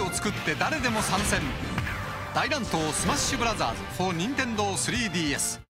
を作って誰でも参戦。大乱闘スマッシュブラザーズ for Nintendo 3DS